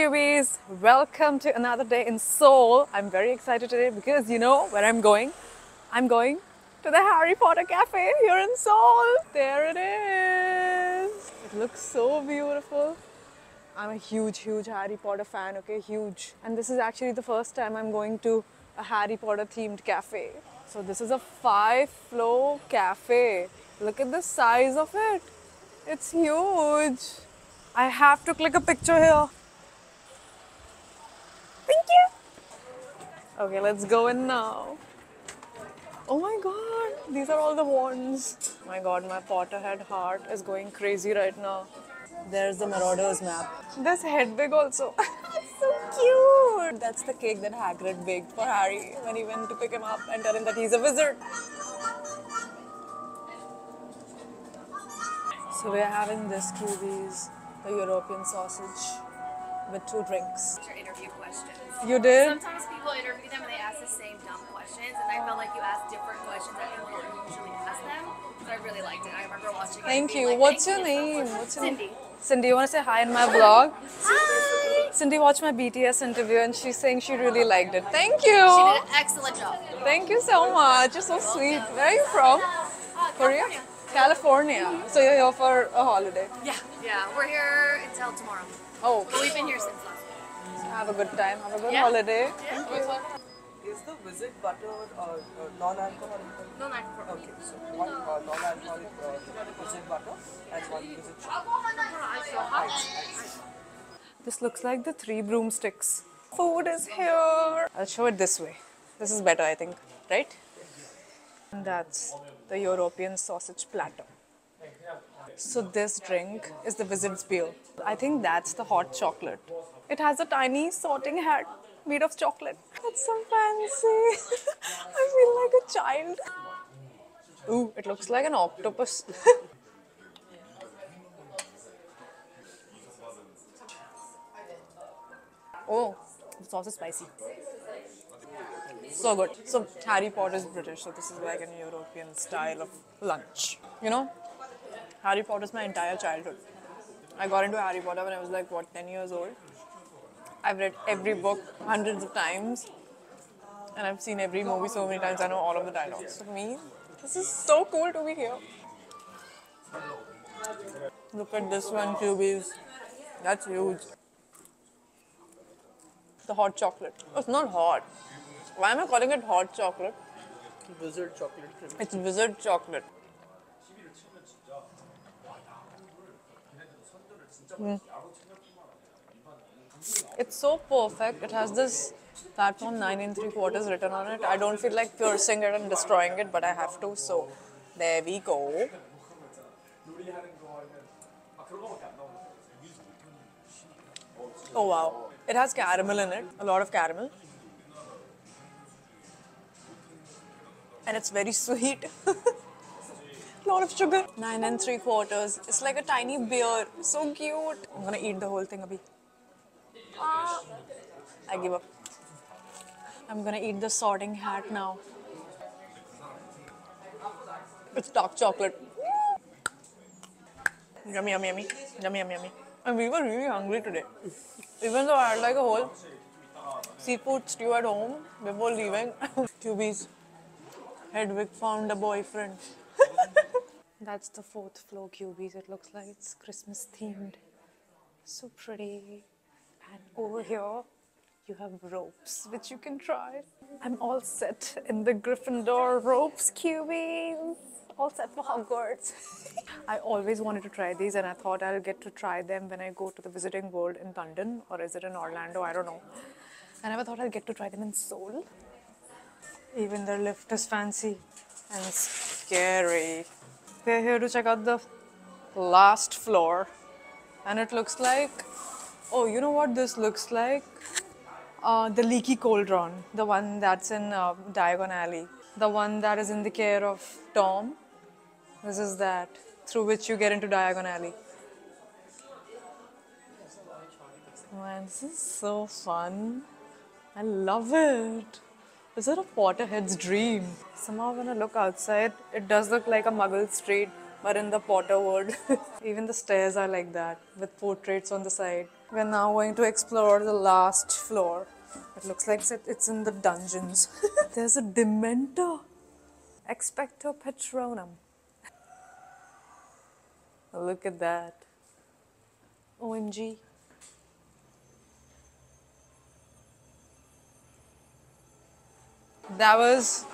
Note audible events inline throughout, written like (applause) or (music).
cubies, welcome to another day in Seoul. I'm very excited today because you know where I'm going? I'm going to the Harry Potter Cafe here in Seoul. There it is. It looks so beautiful. I'm a huge, huge Harry Potter fan, okay? Huge. And this is actually the first time I'm going to a Harry Potter themed cafe. So, this is a five floor cafe. Look at the size of it. It's huge. I have to click a picture here. Thank you. Okay, let's go in now. Oh my god, these are all the wands. My god, my Potterhead heart is going crazy right now. There's the Marauders map. There's Hedwig also. (laughs) so cute. That's the cake that Hagrid baked for Harry when he went to pick him up and tell him that he's a wizard. So we're having this cubies, the European sausage with two drinks. your interview questions. You did? Sometimes Thank you. like, What's "Thank your name? What's your Cindy. name? Cindy, you want to say hi in my vlog? Hi. Cindy watched my BTS interview and she's saying she really liked it. Thank you. She did an excellent job. Thank you so much. You're so sweet. Where are you from? Uh, Korea? California. California. So you're here for a holiday. Yeah. Yeah. We're here until tomorrow. Oh, But we've been here since last week. have a good time. Have a good Yeah. holiday. Yeah. Is the visit butter uh, uh, non-alcoholic? No night for Okay, so one uh, non-alcoholic uh, visit butter and one visit sugar. This looks like the three broomsticks. Food is here. I'll show it this way. This is better, I think, right? And that's the European sausage platter. So this drink is the Wizard's Beer. I think that's the hot chocolate. It has a tiny sorting hat made of chocolate. That's so fancy. (laughs) I feel like a child. Ooh, it looks like an octopus. (laughs) Oh, the sauce is spicy. So good. So Harry Potter is British, so this is like an European style of lunch. You know, Harry Potter is my entire childhood. I got into Harry Potter when I was like what 10 years old. I've read every book hundreds of times, and I've seen every movie so many times. I know all of the dialogues. For me, this is so cool to be here. Look at this one, cubies. That's huge the hot chocolate. Oh, it's not hot. Why am I calling it hot chocolate? Wizard chocolate. It's wizard chocolate. Mm. It's so perfect. It has this platform 9 and 3 quarters written on it. I don't feel like piercing it and destroying it, but I have to. So there we go. Oh wow. It has caramel in it, a lot of caramel. And it's very sweet. A (laughs) lot of sugar. Nine and three quarters. It's like a tiny beer. So cute. I'm gonna eat the whole thing, Abhi. I give up. I'm gonna eat the sorting hat now. It's dark chocolate. Yummy, yummy, yummy. Yummy, yummy, yummy. And we were really hungry today. Even though I had like a whole seafood stew at home before leaving. (laughs) Cubies. Hedwig found a boyfriend. (laughs) That's the fourth floor cubies. It looks like it's Christmas themed. So pretty. And over here, you have ropes which you can try. I'm all set in the Gryffindor ropes cubies. All set for Hogwarts. (laughs) I always wanted to try these and I thought I'll get to try them when I go to the Wizarding World in London or is it in Orlando? I don't know. I never thought I'd get to try them in Seoul. Even their lift is fancy and scary. We're here to check out the last floor and it looks like oh you know what this looks like uh, the leaky cauldron the one that's in uh, diagon alley the one that is in the care of tom. This is that through which you get into diagon alley. Man this is so fun. I love it. Is it a potterhead's dream? Somehow when i look outside it does look like a muggle street but in the Potter world. (laughs) Even the stairs are like that with portraits on the side. We're now going to explore the last floor. It looks like it's in the dungeons. (laughs) There's a Dementor. Expecto Patronum. (laughs) Look at that. OMG. That was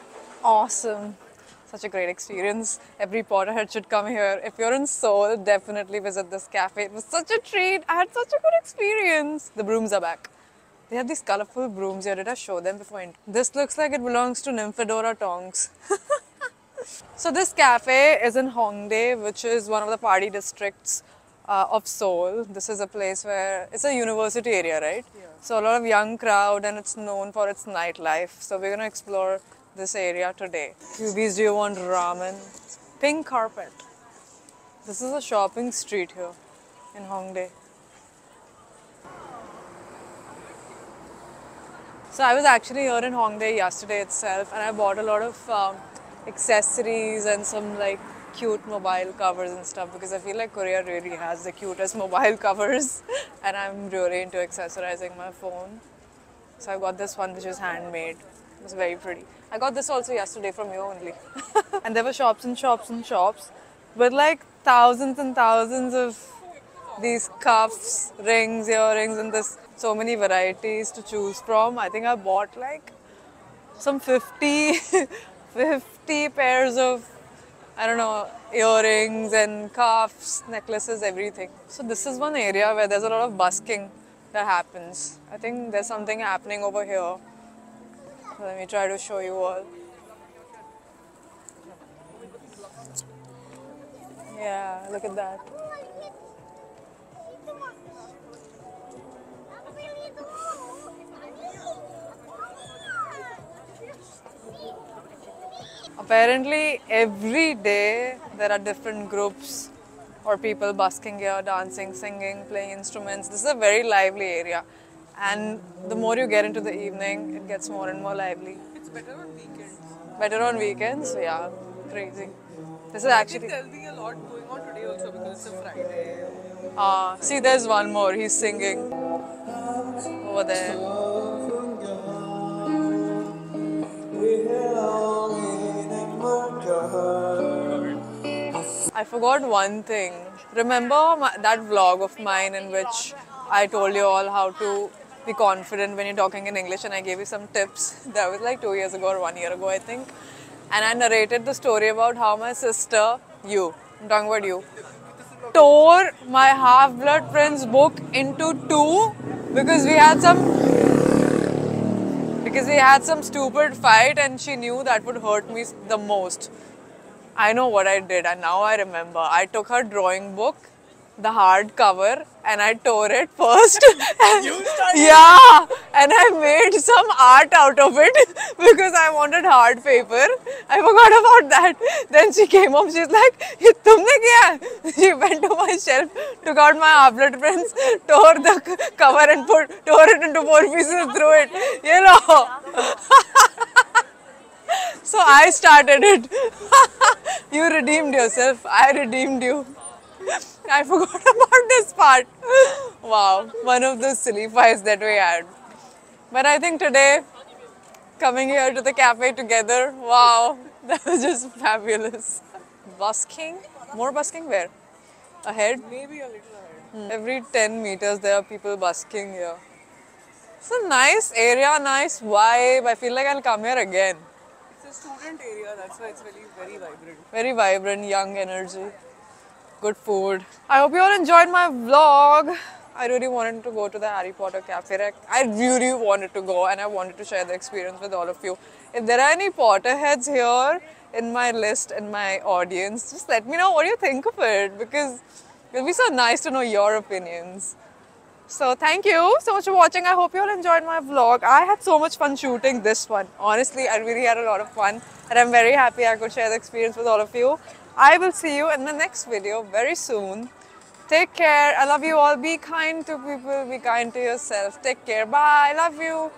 awesome. Such a great experience. Every Potterhead should come here. If you're in Seoul, definitely visit this cafe. It was such a treat. I had such a good experience. The brooms are back. They have these colorful brooms here. Did I show them before? This looks like it belongs to Nymphadora Tonks. (laughs) So this cafe is in Hongdae, which is one of the party districts uh, of Seoul. This is a place where it's a university area, right? Yeah. So a lot of young crowd, and it's known for its nightlife. So we're gonna explore this area today. Cubies, do you want ramen? Pink carpet. This is a shopping street here in Hongdae. So I was actually here in Hongdae yesterday itself, and I bought a lot of um, accessories and some like cute mobile covers and stuff because I feel like Korea really has the cutest (laughs) mobile covers, and I'm really into accessorizing my phone. So I got this one which is handmade. It was very pretty. I got this also yesterday from you only. (laughs) and there were shops and shops and shops with like thousands and thousands of these cuffs, rings, earrings, and there's so many varieties to choose from. I think I bought like some 50, (laughs) 50 pairs of, I don't know, earrings and cuffs, necklaces, everything. So this is one area where there's a lot of busking that happens. I think there's something happening over here. Let me try to show you all. Yeah, look at that. Apparently, every day there are different groups or people busking here, dancing, singing, playing instruments. This is a very lively area, and the more you get into the evening, it gets more and more lively. It's better on weekends. Better on weekends, so yeah, crazy. This is actually. be a lot going on today also because it's a Friday. Uh, see, there's one more. He's singing over there. I forgot one thing. Remember my, that vlog of mine in which I told you all how to be confident when you're talking in English and I gave you some tips. That was like two years ago or one year ago, I think. And I narrated the story about how my sister, you, I'm talking about you, tore my Half-Blood Prince book into two because we had some because we had some stupid fight and she knew that would hurt me the most. I know what I did and now I remember. I took her drawing book, the hard cover and I tore it first. (laughs) yeah, and I made some art out of it (laughs) because I wanted hard paper. I forgot about that. Then she came home, she's like, Ye tumne kya? (laughs) She went to my shelf, took out my Half-Blood Prince, tore the cover and put tore it into four pieces, threw it. You know. so I started it. you redeemed yourself. I redeemed you. I forgot (laughs) about this part. Wow, one of those silly fights that we had. But I think today, coming here to the cafe together, wow, (laughs) that was just fabulous. Busking? More busking where? Ahead? Maybe a little ahead. Hmm. Every 10 meters, there are people busking here. It's a nice area, nice vibe. I feel like I'll come here again. It's a student area, that's why it's very, very vibrant. Very vibrant, young energy. Good food. I hope you all enjoyed my vlog. I really wanted to go to the Harry Potter cafe. I really wanted to go and I wanted to share the experience with all of you. If there are any Potterheads here in my list, in my audience, just let me know what you think of it because it'll be so nice to know your opinions. So thank you so much for watching. I hope you all enjoyed my vlog. I had so much fun shooting this one. Honestly, I really had a lot of fun and I'm very happy I could share the experience with all of you. I will see you in the next video very soon. Take care. I love you all. Be kind to people. Be kind to yourself. Take care. Bye. I love you.